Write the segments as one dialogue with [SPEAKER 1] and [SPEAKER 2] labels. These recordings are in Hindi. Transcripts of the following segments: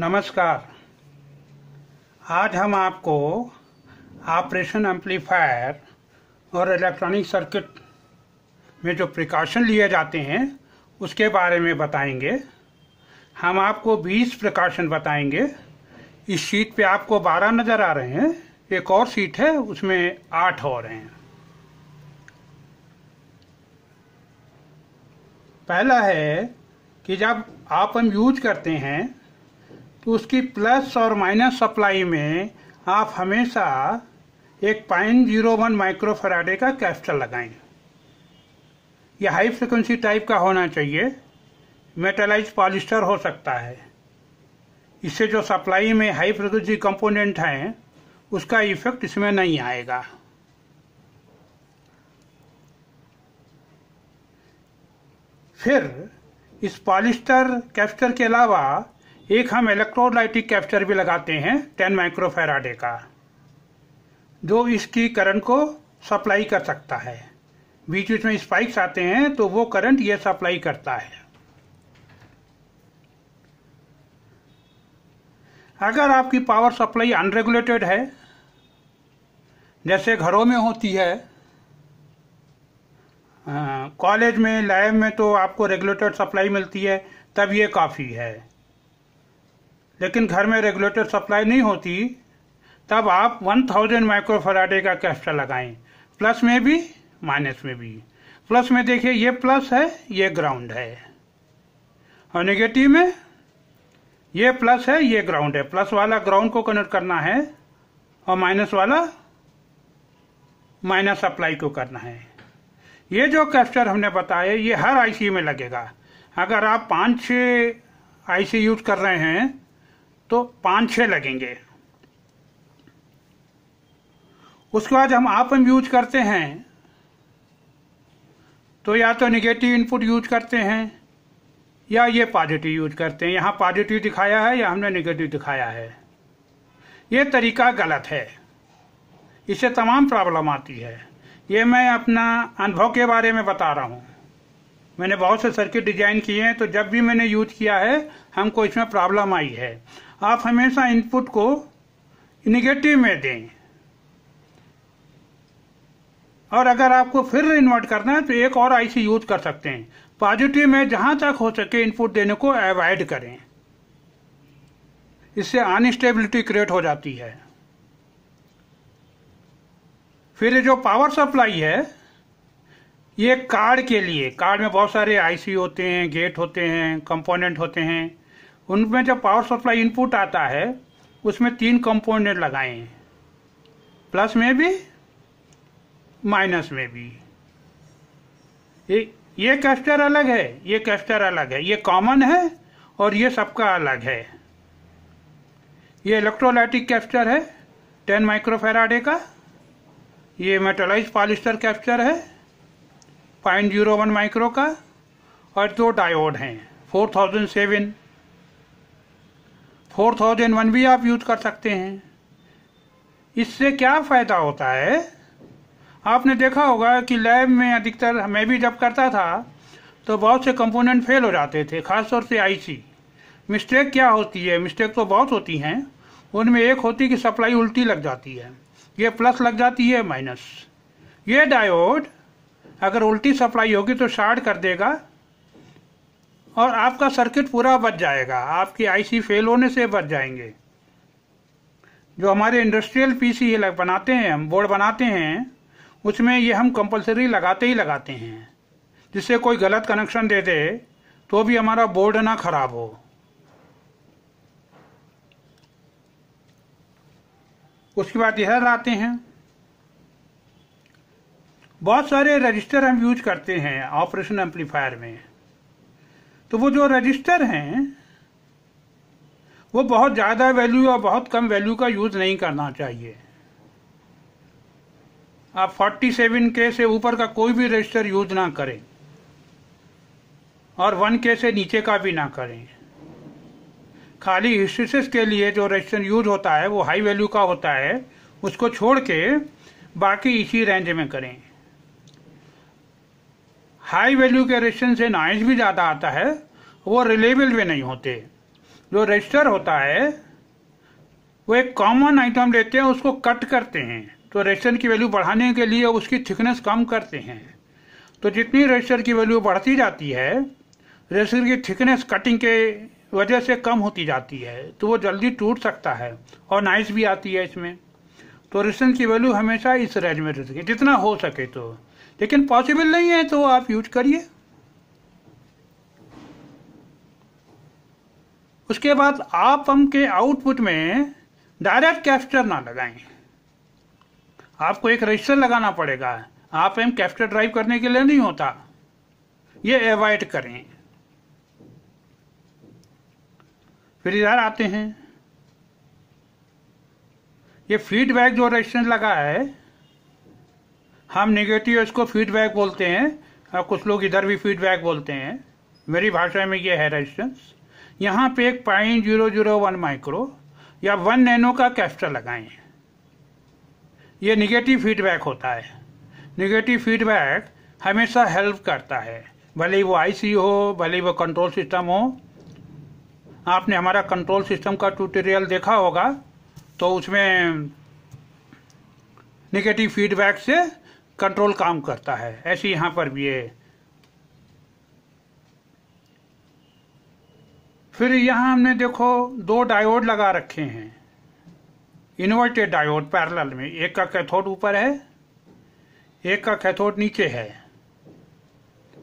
[SPEAKER 1] नमस्कार। आज हम आपको ऑपरेशन एम्पलीफायर और इलेक्ट्रॉनिक सर्किट में जो प्रिकॉशन लिए जाते हैं, उसके बारे में बताएँगे। हम आपको 20 प्रिकॉशन बताएँगे। इस शीट पे आपको 12 नज़र आ रहे हैं। एक और सीट है, उसमें आठ हो रहे हैं। पहला है कि जब आप हम यूज़ करते हैं उसकी प्लस और माइनस सप्लाई में आप हमेशा एक पॉइंट ज़ीरो वन माइक्रोफराडे का कैप्चर लगाएँ। यह हाई फ्रिक्वेंसी टाइप का होना चाहिए। मेटलाइज पॉलिस्टर हो सकता है। इससे जो सप्लाई में हाई फ्रिक्वेंसी कंपोनेंट हैं, उसका इफ़ेक्ट इसमें नहीं आएगा। फिर इस पॉलिस्टर कैप्चर के अलावा एक हम इलेक्ट्रोलाइटिक कैप्चर भी लगाते हैं 10 माइक्रोफेराडे का, जो इसकी करंट को सप्लाई कर सकता है। बीच बीच में स्पाइक्स आते हैं तो वो करंट ये सप्लाई करता है। अगर आपकी पावर सप्लाई अनरेगुलेटेड है, जैसे घरों में होती है कॉलेज में लैब में तो आपको रेगुलेटेड सप्लाई मिलती है, तब ये काफ़ी है। लेकिन घर में रेगुलेटर सप्लाई नहीं होती, तब आप 1000 थाउज़ेंड माइक्रोफराडे का कैप्चर लगाएँ। प्लस में भी माइनस में भी। प्लस में देखिए, ये प्लस है, ये ग्राउंड है। और नेगेटिव में, ये प्लस है, ये ग्राउंड है। प्लस वाला ग्राउंड को कनेक्ट करना है, और माइनस वाला माइनस सप्लाई को करना है। ये जो कैप्चर हमने बताया, ये हर आईसी में लगेगा। अगर आप पाँच छः आईसी यूज़ कर रहे हैं तो पाँच छः लगेंगे। उसके बाद हम आप हम यूज़ करते हैं। तो या तो निगेटिव इनपुट यूज़ करते हैं, या ये पॉजिटिव यूज़ करते हैं। यहाँ पॉजिटिव दिखाया है, या हमने निगेटिव दिखाया है। ये तरीका गलत है। इससे तमाम प्रॉब्लम आती है। ये मैं अपना अनुभव के बारे में बता रहा हूँ। मैंने बहुत से सर्किट डिज़ाइन किए हैं तो जब भी मैंने यूज़ किया है, हमको इसमें प्रॉब्लम आई है। आप हमेशा इनपुट को निगेटिव में दें। और अगर आपको फिर इन्वर्ट करना है तो एक और आईसी यूज़ कर सकते हैं। पॉजिटिव में जहाँ तक हो सके इनपुट देने को अवॉइड करें। इससे अनस्टेबिलिटी क्रिएट हो जाती है। फिर जो पावर सप्लाई है, ये कार्ड के लिए कार्ड में बहुत सारे आईसी होते हैं गेट होते हैं कंपोनेंट होते हैं। उनमें जब पावर सप्लाई इनपुट आता है, उसमें तीन कंपोनेंट लगाए। प्लस में भी माइनस में भी। ये ये कैस्टर अलग है, ये कैस्टर अलग है। ये कॉमन है और ये सबका अलग है। ये इलेक्ट्रोलाइटिक कैप्चर है 10 माइक्रोफेराडे का। ये मेटलाइज पॉलिस्टर कैप्चर है पॉइंट ज़ीरो वन माइक्रो का। और दो डायोड हैं four thousand seven four thousand one भी आप यूज़ कर सकते हैं। इससे क्या फ़ायदा होता है? आपने देखा होगा कि लैब में अधिकतर, मैं भी जब करता था तो बहुत से कंपोनेंट फेल हो जाते थे, खासतौर से आईसी। मिस्टेक क्या होती है? मिस्टेक तो बहुत होती हैं। उनमें एक होती कि सप्लाई उल्टी लग जाती है। ये प्लस लग जाती है, माइनस। ये डायोड अगर उल्टी सप्लाई होगी तो शार्ट कर देगा और आपका सर्किट पूरा बच जाएगा। आपकी आईसी फेल होने से बच जाएँगे। जो हमारे इंडस्ट्रियल पीसी बनाते हैं, हम बोर्ड बनाते हैं, उसमें ये हम कंपलसरी लगाते ही लगाते हैं। जिससे कोई गलत कनेक्शन दे दे तो भी हमारा बोर्ड ना खराब हो। उसके बाद यह आते हैं। बहुत सारे रजिस्टर हम यूज़ करते हैं ऑपरेशन एम्पलीफायर में। तो वो जो रजिस्टर हैं, वो बहुत ज़्यादा वैल्यू और बहुत कम वैल्यू का यूज़ नहीं करना चाहिए। आप 47 के से ऊपर का कोई भी रजिस्टर यूज़ ना करें। और वन के से नीचे का भी ना करें। खाली हिस्टेसिस के लिए जो रजिस्टर यूज़ होता है, वो हाई वैल्यू का होता है, उसको छोड़ के बाकी इसी रेंज में करें। हाई वैल्यू के रेजिस्टेंस से नॉइज़ भी ज़्यादा आता है, वो रिलेबल भी नहीं होते। जो रजिस्टर होता है, वो एक कॉमन आइटम लेते हैं, उसको कट करते हैं। तो रजिस्टर की वैल्यू बढ़ाने के लिए उसकी थिकनेस कम करते हैं। तो जितनी रजिस्टर की वैल्यू बढ़ती जाती है रजिस्टर की थिकनेस कटिंग के वजह से कम होती जाती है। तो वो जल्दी टूट सकता है और नाइस भी आती है इसमें। तो रजिस्टेंस की वैल्यू हमेशा इस रेंज में रहे जितना हो सके तो। लेकिन पॉसिबल नहीं है तो आप यूज़ करिए। उसके बाद आप पंप के आउटपुट में डायरेक्ट कैप्चर ना लगाएँ। आपको एक रजिस्टर लगाना पड़ेगा। आप एम कैप्चर ड्राइव करने के लिए नहीं होता। ये अवॉइड करें। फिर इधर आते हैं। ये फीडबैक जो रजिस्टर लगा है हम नेगेटिव इसको फीडबैक बोलते हैं, और कुछ लोग इधर भी फीडबैक बोलते हैं। मेरी भाषा में ये है रेजिस्टेंस यहाँ पे एक point zero zero one micro या वन नैनो का कैप्चर लगाएँ। ये निगेटिव फीडबैक होता है। निगेटिव फीडबैक हमेशा हेल्प करता है। भले वो आईसी हो, भले वो कंट्रोल सिस्टम हो। आपने हमारा कंट्रोल सिस्टम का ट्यूटोरियल देखा होगा तो उसमें निगेटिव फीडबैक से कंट्रोल काम करता है। ऐसे यहाँ पर भी है फिर यहाँ हमने देखो, दो डायोड लगा रखे हैं। इन्वर्टेड डायोड पैरेलल में, एक का कैथोड ऊपर है, एक का कैथोड नीचे है।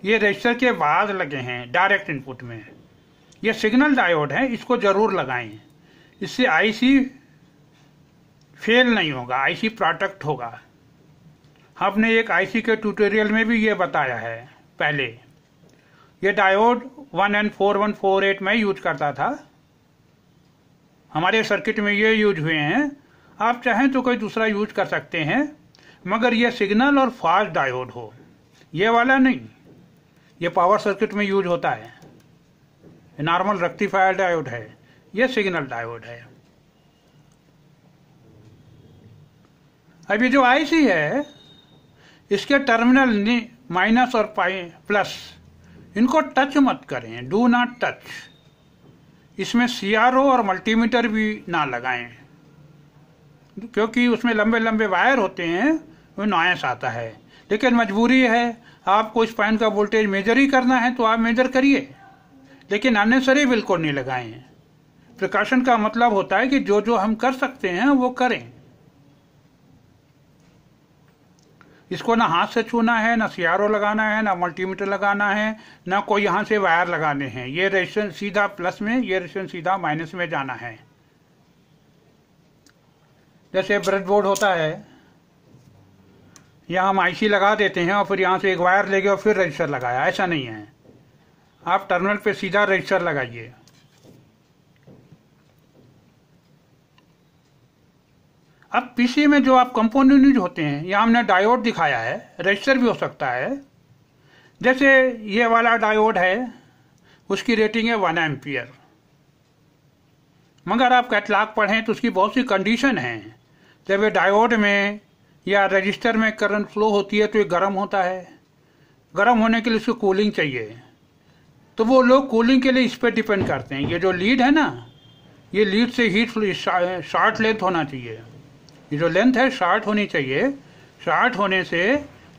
[SPEAKER 1] ये रजिस्टर के बाद लगे हैं डायरेक्ट इनपुट में। ये सिग्नल डायोड है, इसको ज़रूर लगाएँ। इससे आईसी फेल नहीं होगा आईसी प्रोटेक्ट होगा। हमने एक आईसी के ट्यूटोरियल में भी ये बताया है, पहले। ये diode one N four one four eight में यूज़ करता था। हमारे सर्किट में ये यूज़ हुए हैं। आप चाहें तो कोई दूसरा यूज़ कर सकते हैं, मगर ये सिग्नल और फास्ट डायोड हो। ये वाला नहीं। ये पावर सर्किट में यूज़ होता है। नॉर्मल रेक्टिफायर डायोड है। ये सिग्नल डायोड है। अभी जो आईसी है इसके टर्मिनल माइनस और प्लस इनको टच मत करें डू नॉट टच इसमें सीआरओ और मल्टीमीटर भी ना लगाएँ, क्योंकि उसमें लंबे लंबे वायर होते हैं वो नॉयस आता है। लेकिन मजबूरी है, आपको इस पॉइंट का वोल्टेज मेजर ही करना है तो आप मेजर करिए। लेकिन अनेसरी बिल्कुल नहीं लगाएँ। प्रिकॉशन का मतलब होता है कि जो जो हम कर सकते हैं, वो करें। इसको ना हाथ से छूना है, ना सीआरओ लगाना है, ना मल्टीमीटर लगाना है, ना कोई यहाँ से वायर लगाने हैं। ये रेजिस्टेंस सीधा प्लस में, ये रेजिस्टेंस सीधा माइनस में जाना है। जैसे ब्रेड बोर्ड होता है, यहाँ हम आईसी लगा देते हैं और फिर यहाँ से एक वायर ले गए और फिर रजिस्टर लगाया। ऐसा नहीं है। आप टर्मिनल पे सीधा रजिस्टर लगाइए। अब पीसी में जो आप कंपोनेंट यूज़ होते हैं यहाँ हमने डायोड दिखाया है रजिस्टर भी हो सकता है। जैसे ये वाला डायोड है, उसकी रेटिंग है वन एम्पियर मगर आप कैटलाग पढ़ें तो उसकी बहुत सी कंडीशन है। जब ये डायोड में या रजिस्टर में करंट फ्लो होती है तो ये गर्म होता है। गर्म होने के लिए उसको कूलिंग चाहिए। तो वो लोग कूलिंग के लिए इस पर डिपेंड करते हैं। ये जो लीड है ना, ये लीड से हीट शॉर्ट लेंथ होना चाहिए। ये जो लेंथ है शार्ट होनी चाहिए। शार्ट होने से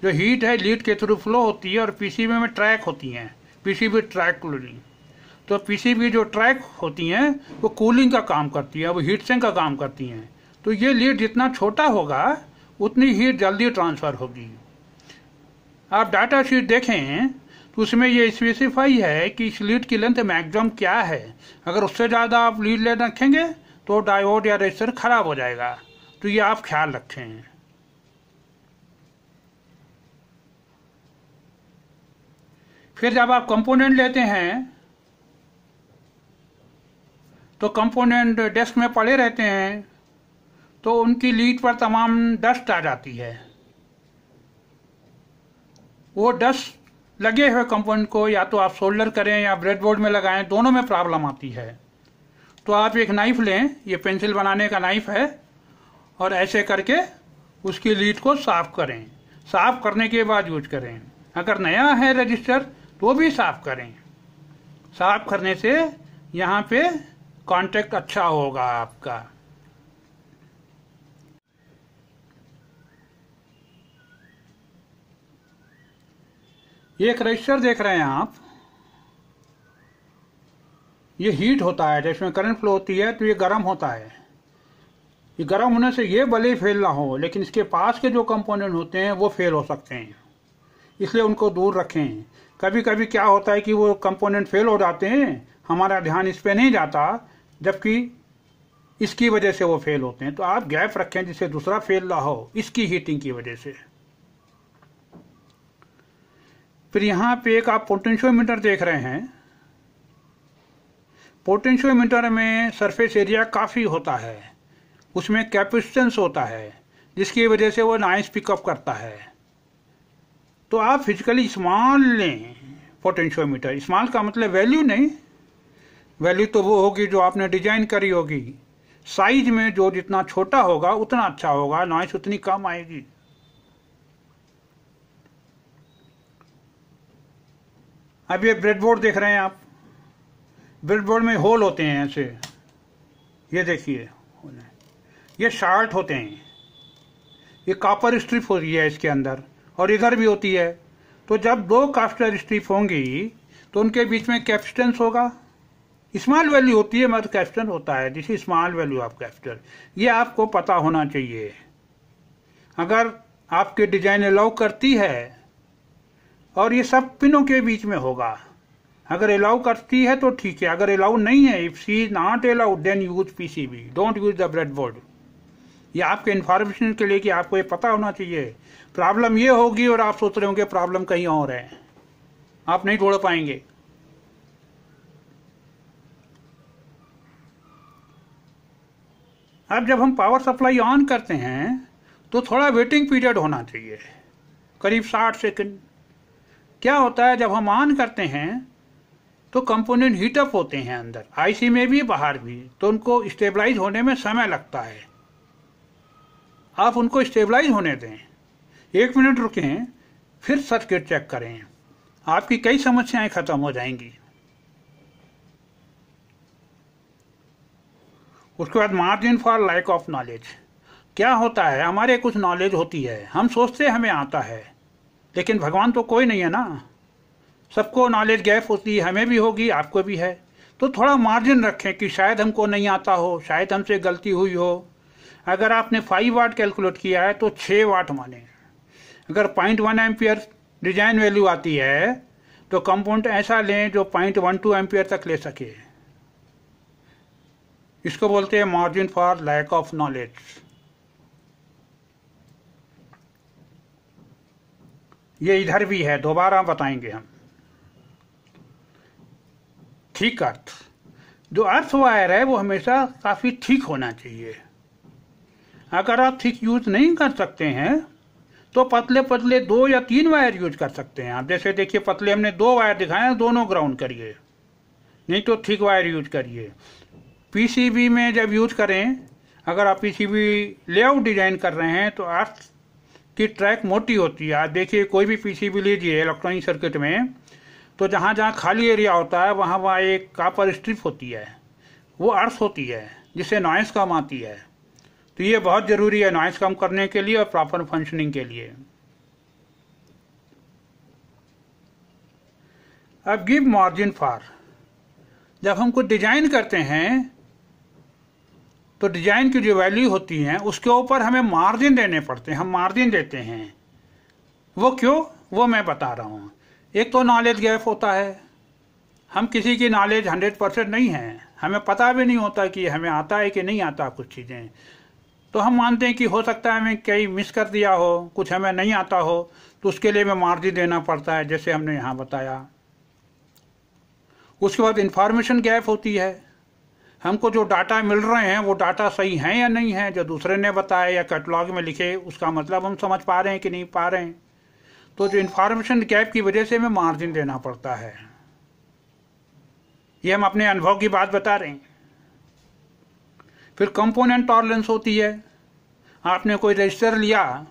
[SPEAKER 1] जो हीट है लीड के थ्रू फ्लो होती है और पीसीबी में ट्रैक होती हैं। पीसीबी ट्रैक कूलिंग तो पीसीबी जो ट्रैक होती हैं, वो कूलिंग का काम करती है, वो हीट सिंक का काम करती हैं। तो ये लीड जितना छोटा होगा, उतनी हीट जल्दी ट्रांसफ़र होगी। आप डाटा शीट देखें तो उसमें ये स्पेसिफाई है कि इस लीड की लेंथ मैक्सिमम क्या है। अगर उससे ज़्यादा आप लीड ले रखेंगे तो डायोड या रजिस्टर खराब हो जाएगा। तो ये आप ख्याल रखें। फिर जब आप कंपोनेंट लेते हैं तो कंपोनेंट डेस्क में पड़े रहते हैं तो उनकी लीड पर तमाम डस्ट आ जाती है। वो डस्ट लगे हुए कंपोनेंट को या तो आप सोल्डर करें या ब्रेडबोर्ड में लगाएँ, दोनों में प्रॉब्लम आती है। तो आप एक नाइफ लें, ये पेंसिल बनाने का नाइफ है और ऐसे करके उसकी लीड को साफ़ करें। साफ़ करने के बाद यूज़ करें। अगर नया है रजिस्टर तो भी साफ़ करें। साफ़ करने से यहाँ पे कांटेक्ट अच्छा होगा आपका। एक रजिस्टर देख रहे हैं आप। ये हीट होता है जिसमें करंट फ्लो होती है तो ये गर्म होता है। ये गर्म होने से ये भले ही फेल ना हो, लेकिन इसके पास के जो कंपोनेंट होते हैं, वो फेल हो सकते हैं। इसलिए उनको दूर रखें। कभी कभी क्या होता है कि वो कंपोनेंट फेल हो जाते हैं, हमारा ध्यान इस पर नहीं जाता, जबकि इसकी वजह से वो फेल होते हैं। तो आप गैप रखें जिससे दूसरा फेल ना हो, इसकी हीटिंग की वजह से। फिर यहाँ पे एक आप पोटेंशियोमीटर देख रहे हैं। पोटेंशियोमीटर में सरफेस एरिया काफ़ी होता है। उसमें कैपेसिटेंस होता है, जिसकी वजह से वो नॉइस पिकअप करता है। तो आप फिजिकली स्मॉल लें पोटेंशियोमीटर। स्मॉल का मतलब वैल्यू नहीं। वैल्यू तो वो होगी जो आपने डिज़ाइन करी होगी। साइज़ में जो जितना छोटा होगा, उतना अच्छा होगा, नॉइस उतनी कम आएगी। अब ये ब्रेडबोर्ड देख रहे हैं आप। ब्रेडबोर्ड में होल होते हैं ऐसे। ये देखिए ये शार्ट होते हैं। ये कापर स्ट्रिप होती है इसके अंदर और इधर भी होती है। तो जब दो कास्टर स्ट्रिप होंगी तो उनके बीच में कैपेसिटेंस होगा। स्मॉल वैल्यू होती है मतलब कैपिटल होता है। Is small value of capital ये आपको पता होना चाहिए। अगर आपके डिज़ाइन अलाउ करती है, और ये सब पिनों के बीच में होगा। अगर अलाउ करती है तो ठीक है। अगर अलाउ नहीं है if C is not allowed then use PCB don't use the bread board ये आपके इन्फॉर्मेशन के लिए कि आपको ये पता होना चाहिए। प्रॉब्लम ये होगी और आप सोच रहे होंगे प्रॉब्लम कहीं और है। आप नहीं तोड़ पाएँगे। अब जब हम पावर सप्लाई ऑन करते हैं तो थोड़ा वेटिंग पीरियड होना चाहिए। करीब साठ सेकंड क्या होता है, जब हम ऑन करते हैं तो कंपोनेंट हीटअप होते हैं अंदर। आईसी में भी, बाहर भी। तो उनको स्टेबलाइज होने में समय लगता है। आप उनको स्टेबलाइज होने दें। एक मिनट रुकें, फिर सर्किट चेक करें। आपकी कई समस्याएँ खत्म हो जाएँगी। उसके बाद margin for lack of knowledge क्या होता है? हमारे कुछ नॉलेज होती है। हम सोचते हमें आता है। लेकिन भगवान तो कोई नहीं है ना। सबको नॉलेज गैप होती है। हमें भी होगी, आपको भी है। तो थोड़ा मार्जिन रखें कि शायद हमको नहीं आता हो, शायद हमसे गलती हुई हो। अगर आपने फाइव वाट कैलकुलेट किया है तो छः वाट माने अगर point one ampere design value आती है तो कंपाउंड ऐसा लें जो पॉइंट वन टू एम्पियर तक ले सके। इसको बोलते हैं margin for lack of knowledge ये इधर भी है, दोबारा बताएँगे हम। ठीक अर्थ। जो अर्थ वायर है, वो हमेशा काफ़ी ठीक होना चाहिए। अगर आप ठीक यूज़ नहीं कर सकते हैं तो पतले पतले दो या तीन वायर यूज़ कर सकते हैं। आप जैसे देखिए, पतले हमने दो वायर दिखाए, दोनों ग्राउंड करिए। नहीं तो थिक वायर यूज़ करिए। पीसीबी में जब यूज़ करें, अगर आप पीसीबी लेआउट डिज़ाइन कर रहे हैं तो अर्थ की ट्रैक मोटी होती है। आप देखिए, कोई भी पीसीबी लीजिए इलेक्ट्रॉनिक सर्किट में तो जहाँ जहाँ खाली एरिया होता है, वहाँ वहाँ एक कापर स्ट्रिप होती है। वो अर्थ होती है, जिससे नॉइस कम आती है। तो ये बहुत ज़रूरी है नॉइस कम करने के लिए और प्रॉपर फंक्शनिंग के लिए। अब गिव मार्जिन फॉर जब हम कुछ डिज़ाइन करते हैं तो डिज़ाइन की जो वैल्यू होती है, उसके ऊपर हमें मार्जिन देने पड़ते हैं। हम मार्जिन देते हैं। वो क्यों? वो मैं बता रहा हूँ। एक तो नॉलेज गैप होता है। हम किसी की नॉलेज हंड्रेड परसेंट नहीं है। हमें पता भी नहीं होता कि हमें आता है कि नहीं आता कुछ चीज़ें। तो हम मानते हैं कि हो सकता है हमें कहीं मिस कर दिया हो, कुछ हमें नहीं आता हो तो उसके लिए हमें मार्जिन देना पड़ता है, जैसे हमने यहाँ बताया। उसके बाद इंफॉर्मेशन गैप होती है। हमको जो डाटा मिल रहे हैं, वो डाटा सही है या नहीं है, जो दूसरे ने बताया या कैटलॉग में लिखे, उसका मतलब हम समझ पा रहे हैं कि नहीं पा रहे हैं। तो जो इन्फॉर्मेशन गैप की वजह से हमें मार्जिन देना पड़ता है। ये हम अपने अनुभव की बात बता रहे हैं। फिर कंपोनेंट टॉलरेंस होती है। आपने कोई रजिस्टर लिया?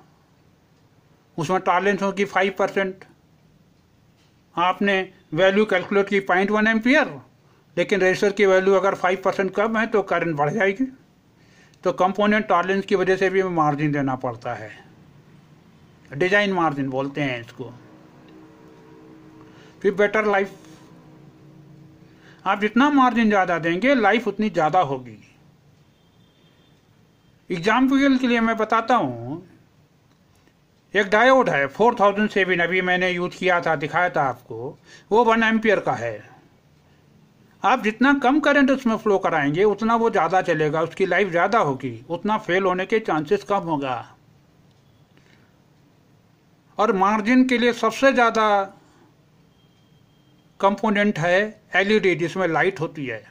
[SPEAKER 1] उसमें टॉलरेंस होगी फाइव परसेंट आपने वैल्यू कैलकुलेट की पॉइंट वन एम्पियर लेकिन रजिस्टर की वैल्यू अगर फाइव परसेंट कम है तो करंट बढ़ जाएगी। तो कंपोनेंट टॉलेंस की वजह से भी मार्जिन देना पड़ता है। डिज़ाइन मार्जिन बोलते हैं इसको। फिर बेटर लाइफ आप जितना मार्जिन ज़्यादा देंगे लाइफ उतनी ज़्यादा होगी। एग्ज़ाम्पल के लिए मैं बताता हूँ। एक डायोड है, फोर थाउज़ेंड सेवन, अभी मैंने यूज़ किया था, दिखाया था आपको। वो वन एम्पियर का है। आप जितना कम करंट उसमें फ्लो कराएँगे, उतना वो ज़्यादा चलेगा, उसकी लाइफ ज़्यादा होगी, उतना फेल होने के चांसेस कम होगा। और मार्जिन के लिए सबसे ज़्यादा कंपोनेंट है एलईडी जिसमें लाइट होती है।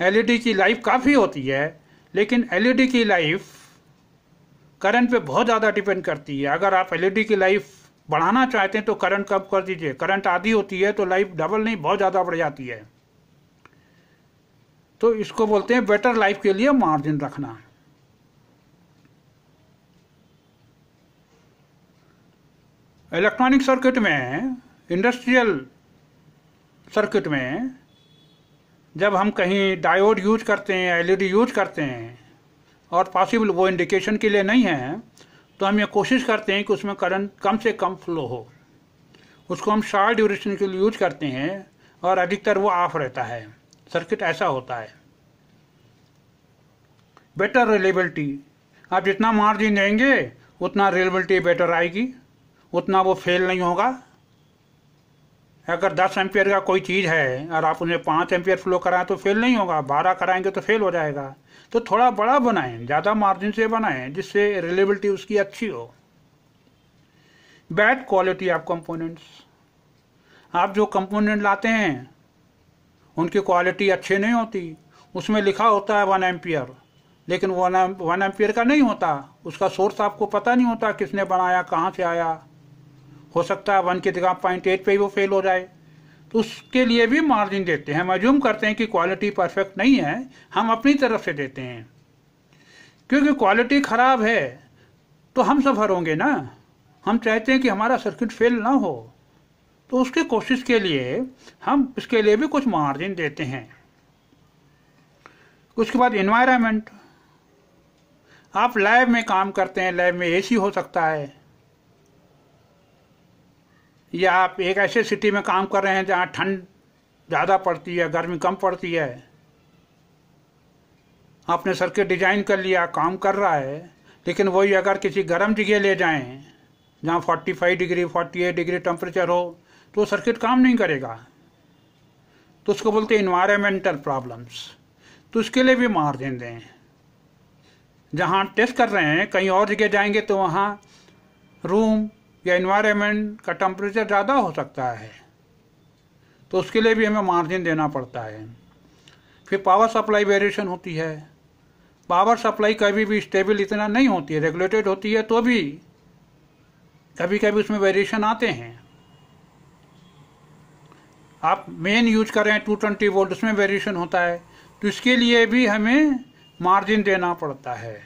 [SPEAKER 1] एलईडी की लाइफ काफ़ी होती है। लेकिन एलईडी की लाइफ करंट पे बहुत ज़्यादा डिपेंड करती है। अगर आप एलईडी की लाइफ बढ़ाना चाहते हैं तो करंट कम कर दीजिए। करंट आधी होती है तो लाइफ डबल नहीं, बहुत ज़्यादा बढ़ जाती है। तो इसको बोलते हैं बेटर लाइफ के लिए मार्जिन रखना। इलेक्ट्रॉनिक सर्किट में इंडस्ट्रियल सर्किट में जब हम कहीं डायोड यूज़ करते हैं एलईडी यूज़ करते हैं, और पॉसिबल वो इंडिकेशन के लिए नहीं है तो हम ये कोशिश करते हैं कि उसमें करंट कम से कम फ्लो हो। उसको हम शॉर्ट ड्यूरेशन के लिए यूज़ करते हैं, और अधिकतर वो ऑफ़ रहता है। सर्किट ऐसा होता है। बेटर रिलेबिलिटी आप जितना मार्जिन देंगे, उतना रिलेबिलिटी बेटर आएगी। उतना वो फेल नहीं होगा। अगर 10 एम्पियर का कोई चीज़ है, और आप उन्हें पाँच एम्पियर फ्लो कराएँ तो फेल नहीं होगा, बारह कराएँगे तो फेल हो जाएगा। तो थोड़ा बड़ा बनाएँ, ज़्यादा मार्जिन से बनाएँ, जिससे रिलेबिलिटी उसकी अच्छी हो। बैड क्वालिटी ऑफ़ कंपोनेंट्स आप जो कंपोनेंट लाते हैं, उनकी क्वालिटी अच्छी नहीं होती। उसमें लिखा होता है वन एम्पियर लेकिन वन वन एम्पियर का नहीं होता। उसका सोर्स आपको पता नहीं होता, किसने बनाया, कहाँ से आया। हो सकता है वन की जगह पॉइंट एट पे ही वो फेल हो जाए। तो उसके लिए भी मार्जिन देते हैं। हम करते हैं कि क्वालिटी परफेक्ट नहीं है। हम अपनी तरफ़ से देते हैं। क्योंकि क्वालिटी ख़राब है तो हम सफ़र होंगे ना। हम चाहते हैं कि हमारा सर्किट फेल ना हो। तो उसके कोशिश के लिए हम इसके लिए भी कुछ मार्जिन देते हैं। उसके बाद इन्वायरमेंट आप लैब में काम करते हैं। लैब में एसी हो सकता है। या आप एक ऐसे सिटी में काम कर रहे हैं जहाँ ठंड ज़्यादा पड़ती है, गर्मी कम पड़ती है, आपने सर्किट डिज़ाइन कर लिया, काम कर रहा है, लेकिन वही अगर किसी गर्म जगह ले जाएँ, जहाँ 45 डिग्री 48 डिग्री टेम्परेचर हो तो सर्किट काम नहीं करेगा। तो उसको बोलते हैं इन्वायरमेंटल प्रॉब्लम्स तो उसके लिए भी मार्जिन दें। जहाँ टेस्ट कर रहे हैं, कहीं और जगह जाएँगे तो वहाँ रूम या इन्वायरमेंट का टेम्परेचर ज़्यादा हो सकता है तो उसके लिए भी हमें मार्जिन देना पड़ता है। फिर पावर सप्लाई वेरिएशन होती है। पावर सप्लाई कभी भी स्टेबल इतना नहीं होती है रेगुलेटेड होती है तो भी कभी कभी उसमें वेरिएशन आते हैं। आप मेन यूज़ कर रहे हैं टू ट्वेंटी वोल्ट उसमें वेरिएशन होता है तो इसके लिए भी हमें मार्जिन देना पड़ता है।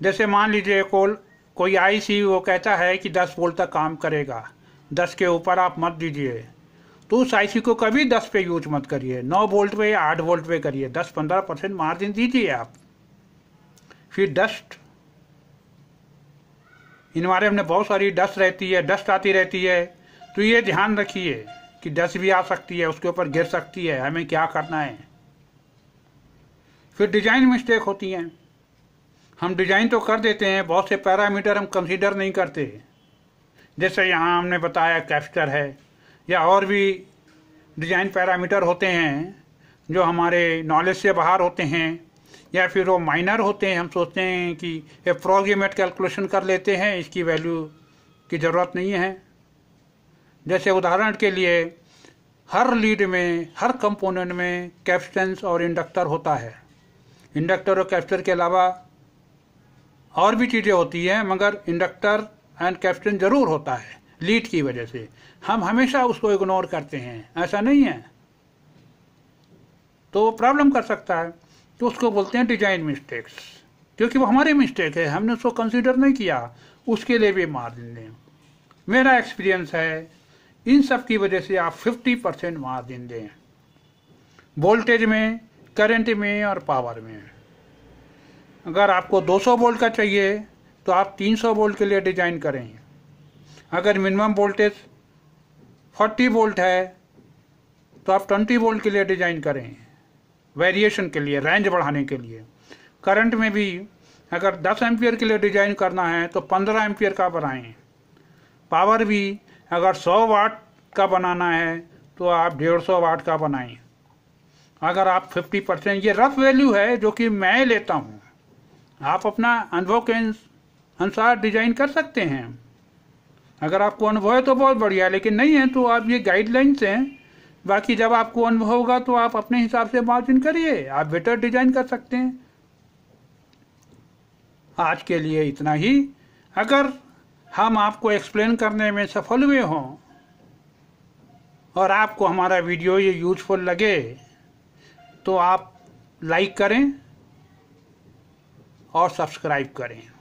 [SPEAKER 1] जैसे मान लीजिए कोल कोई आई सी वो कहता है कि 10 वोल्ट तक काम करेगा। 10 के ऊपर आप मत दीजिए। तो उस आईसी को कभी 10 पे यूज़ मत करिए। 9 वोल्ट पे या 8 वोल्ट पे करिए। 10-15 परसेंट मार्जिन दीजिए आप। फिर डस्ट। इन्वायरमेंट में बहुत सारी डस्ट रहती है, डस्ट आती रहती है। तो ये ध्यान रखिए कि डस्ट भी आ सकती है, उसके ऊपर गिर सकती है। हमें क्या करना है? फिर डिज़ाइन मिस्टेक होती हैं। हम डिज़ाइन तो कर देते हैं, बहुत से पैरामीटर हम कंसीडर नहीं करते। जैसे यहाँ हमने बताया कैप्चर है, या और भी डिज़ाइन पैरामीटर होते हैं, जो हमारे नॉलेज से बाहर होते हैं, या फिर वो माइनर होते हैं, हम सोचते हैं कि अप्रोक्सीमेट कैलकुलेशन कर लेते हैं, इसकी वैल्यू की ज़रूरत नहीं है। जैसे उदाहरण के लिए, हर लीड में, हर कंपोनेंट में कैप्स्टेंस और इंडक्टर होता है। इंडक्टर और कैप्स्टर के अलावा और भी चीज़ें होती हैं, मगर इंडक्टर एंड कैप्टन ज़रूर होता है, लीड की वजह से। हम हमेशा उसको इग्नोर करते हैं, ऐसा नहीं है। तो वो प्रॉब्लम कर सकता है। तो उसको बोलते हैं डिज़ाइन मिस्टेक्स क्योंकि वो हमारी मिस्टेक है, हमने उसको कंसिडर नहीं किया, उसके लिए भी मार्जिन दें मेरा एक्सपीरियंस है, इन सब की वजह से आप 50 परसेंट मार्जिन दें वोल्टेज में करंट में और पावर में। अगर आपको 200 वोल्ट का चाहिए तो आप 300 वोल्ट के लिए डिज़ाइन करें। अगर मिनिमम वोल्टेज 40 वोल्ट है तो आप 20 वोल्ट के लिए डिज़ाइन करें, वेरिएशन के लिए रेंज बढ़ाने के लिए। करंट में भी अगर 10 एम्पियर के लिए डिज़ाइन करना है तो 15 एम्पियर का बनाएँ पावर भी अगर 100 वाट का बनाना है तो आप 150 वाट का बनाएँ। अगर आप 50 परसेंट, ये रफ वैल्यू है जो कि मैं लेता हूँ। आप अपना अनुभव के अनुसार डिज़ाइन कर सकते हैं। अगर आपको अनुभव है तो बहुत बढ़िया, लेकिन नहीं है तो आप ये गाइडलाइंस हैं। बाकी जब आपको अनुभव होगा तो आप अपने हिसाब से मार्जिन करिए, आप बेटर डिज़ाइन कर सकते हैं। आज के लिए इतना ही। अगर हम आपको एक्सप्लेन करने में सफल हुए हों और आपको हमारा वीडियो ये यूजफुल लगे तो आप लाइक करें। और सब्सक्राइब करें।